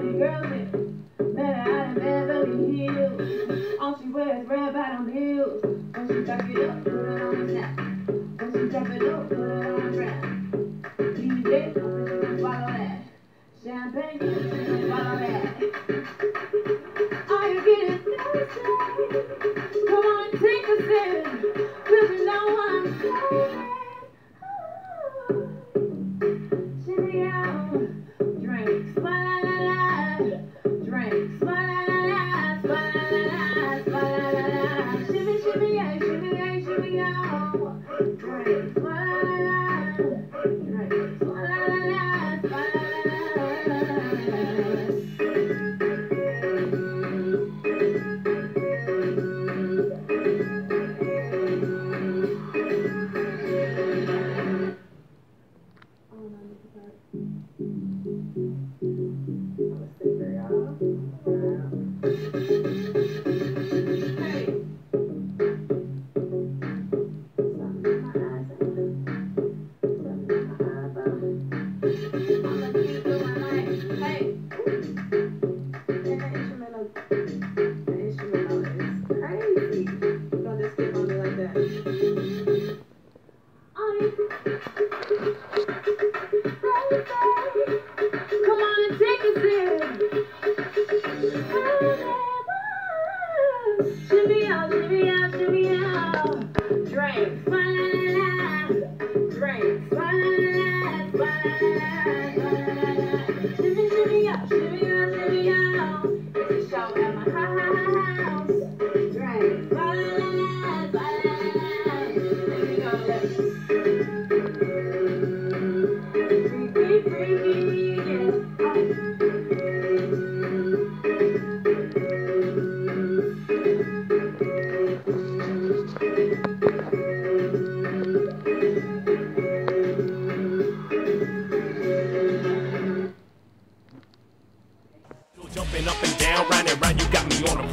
Every girl that, that I done Beverly Hills. All she wears red bottom heels. When she drop it up, put it on the top. When she drop it up, put it on the ground. DJ, follow that. Champagne, follow that. Are you getting thirsty? Come on, take a sip. Bye. Jumping up and down, round and round, you got me on a